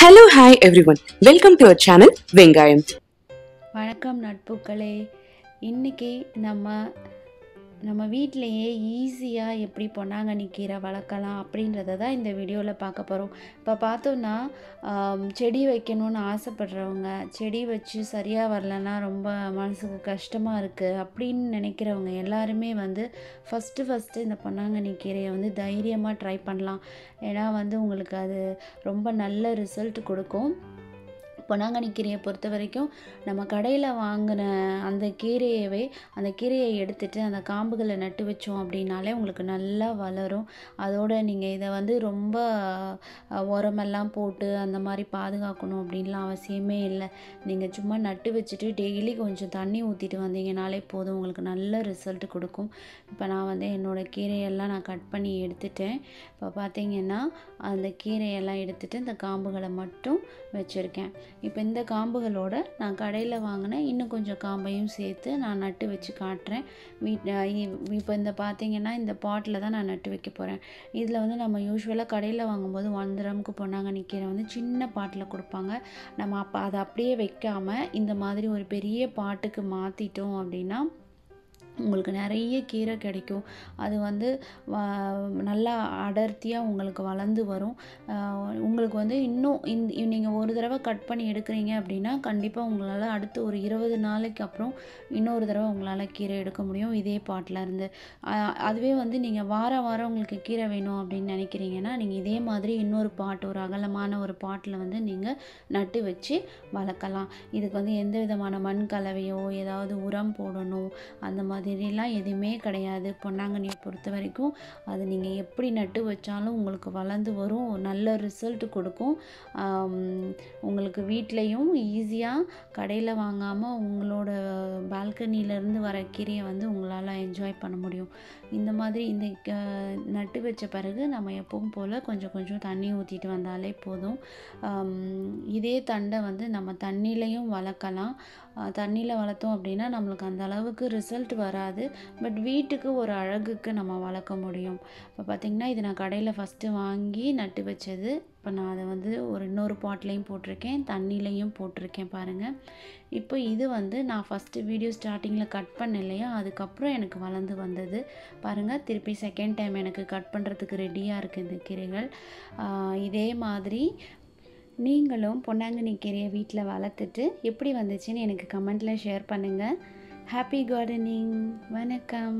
hello hi everyone welcome to our channel வெங்காயம் வணக்கம் நட்புகளே இன்றைக்கி நம்ம நம்ம வீட்டிலையே ஈஸியாக எப்படி பொன்னாங்கண்ணி கீரை வளர்க்கலாம் அப்படின்றத தான் இந்த வீடியோவில் பார்க்க போகிறோம் இப்போ பார்த்தோன்னா செடி வைக்கணும்னு ஆசைப்படுறவங்க செடி வச்சு சரியாக வரலன்னா ரொம்ப மனசுக்கு கஷ்டமாக இருக்குது அப்படின்னு நினைக்கிறவங்க எல்லாருமே வந்து ஃபஸ்ட்டு ஃபஸ்ட்டு இந்த பொன்னாங்கண்ணி கீரையை வந்து தைரியமாக ட்ரை பண்ணலாம். ஏன்னா வந்து உங்களுக்கு அது ரொம்ப நல்ல ரிசல்ட் கொடுக்கும். பொன்னாங்கண்ணி கீரையை பொறுத்த வரைக்கும் நம்ம கடையில் வாங்கின அந்த கீரையவே அந்த கீரையை எடுத்துட்டு அந்த காம்புகளை நட்டு வச்சோம் அப்படின்னாலே உங்களுக்கு நல்லா வளரும். அதோட நீங்கள் இதை வந்து ரொம்ப உரமெல்லாம் போட்டு அந்த மாதிரி பாதுகாக்கணும் அப்படின்லாம் அவசியமே இல்லை. நீங்கள் சும்மா நட்டு வச்சுட்டு டெய்லி கொஞ்சம் தண்ணி ஊற்றிட்டு வந்தீங்கனாலே போதும். உங்களுக்கு நல்ல ரிசல்ட் கொடுக்கும். இப்போ நான் வந்து என்னோடய கீரையெல்லாம் நான் கட் பண்ணி எடுத்துட்டேன். இப்போ பார்த்தீங்கன்னா அந்த கீரையெல்லாம் எடுத்துட்டு இந்த காம்புகளை மட்டும் வச்சுருக்கேன். இப்போ இந்த காம்புகளோட நான் கடையில் வாங்கினேன் இன்னும் கொஞ்சம் காம்பையும் சேர்த்து நான் நட்டு வச்சு காட்டுறேன். வீட் இப்போ இந்த பார்த்தீங்கன்னா இந்த பாட்டில் தான் நான் நட்டு வைக்க போகிறேன் இதில் வந்து நம்ம யூஸ்வலாக கடையில் வாங்கும்போது ஒன் கிராமுக்கு பொன்னாங்க நிற்கிற வந்து சின்ன பாட்டில் கொடுப்பாங்க. நம்ம அப்போ அதை அப்படியே வைக்காமல் இந்த மாதிரி ஒரு பெரிய பாட்டுக்கு மாற்றிட்டோம் அப்படின்னா உங்களுக்கு நிறைய கீரை கிடைக்கும். அது வந்து வ- நல்லா அடர்த்தியாக உங்களுக்கு வளர்ந்து வரும். உங்களுக்கு வந்து இன்னும் இந்த நீங்கள் ஒரு தடவை கட் பண்ணி எடுக்கிறீங்க அப்படின்னா கண்டிப்பாக உங்களால் அடுத்து ஒரு இருபது நாளைக்கு அப்புறம் இன்னொரு தடவை உங்களால் கீரை எடுக்க முடியும். இதே பாட்டில் இருந்து. அதுவே வந்து நீங்கள் வாரம் வாரம் உங்களுக்கு கீரை வேணும் அப்படின்னு நினைக்கிறீங்கன்னா நீங்கள் இதே மாதிரி இன்னொரு பாட் ஒரு அகலமான ஒரு பாட்டில் வந்து நீங்கள் நட்டு வச்சு வளர்க்கலாம். இதுக்கு வந்து எந்த விதமான மண் கலவையோ ஏதாவது உரம் போடணும். அந்த மாதிரி மாதிரிலாம் எதுவுமே கிடையாது. பொன்னாங்கண்ணியை பொறுத்த வரைக்கும் அது நீங்கள் எப்படி நட்டு வச்சாலும் உங்களுக்கு வளர்ந்து வரும். நல்ல ரிசல்ட் கொடுக்கும். உங்களுக்கு வீட்லேயும் ஈஸியாக கடையில் வாங்காமல் உங்களோட பால்கனியிலேருந்து வர கீரையை வந்து உங்களால் என்ஜாய் பண்ண முடியும். இந்த மாதிரி இந்த நட்டு வச்ச பிறகு நம்ம எப்பவும் போல் கொஞ்சம் கொஞ்சம் தண்ணி ஊற்றிட்டு வந்தாலே போதும். இதே தண்டை வந்து நம்ம தண்ணிலையும் வளர்க்கலாம். தண்ணியில் வளர்த்தோம் அப்படின்னா நம்மளுக்கு அந்த அளவுக்கு ரிசல்ட் வராது. பட் வீட்டுக்கு ஒரு அழகுக்கு நம்ம வளர்க்க முடியும். இப்போ பார்த்திங்கன்னா இது நான் கடையில் ஃபஸ்ட்டு வாங்கி நட்டு வச்சது. இப்போ நான் அதை வந்து ஒரு இன்னொரு பாட்லேயும் போட்டிருக்கேன் தண்ணிலையும் போட்டிருக்கேன் பாருங்கள் இப்போ இது வந்து நான் ஃபஸ்ட்டு வீடியோ ஸ்டார்டிங்கில் கட் பண்ண இல்லையா அதுக்கப்புறம் எனக்கு வளர்ந்து வந்தது. பாருங்கள் திருப்பி செகண்ட் டைம் எனக்கு கட் பண்ணுறதுக்கு ரெடியாக இருக்குது இந்த கீரைகள். இதே மாதிரி நீங்களும் பொன்னாங்கண்ணி கீரையை வீட்டில் வளர்த்துட்டு எப்படி வந்துச்சுன்னு எனக்கு கமெண்ட்டில் ஷேர் பண்ணுங்கள் ஹாப்பி கார்டனிங் வணக்கம்.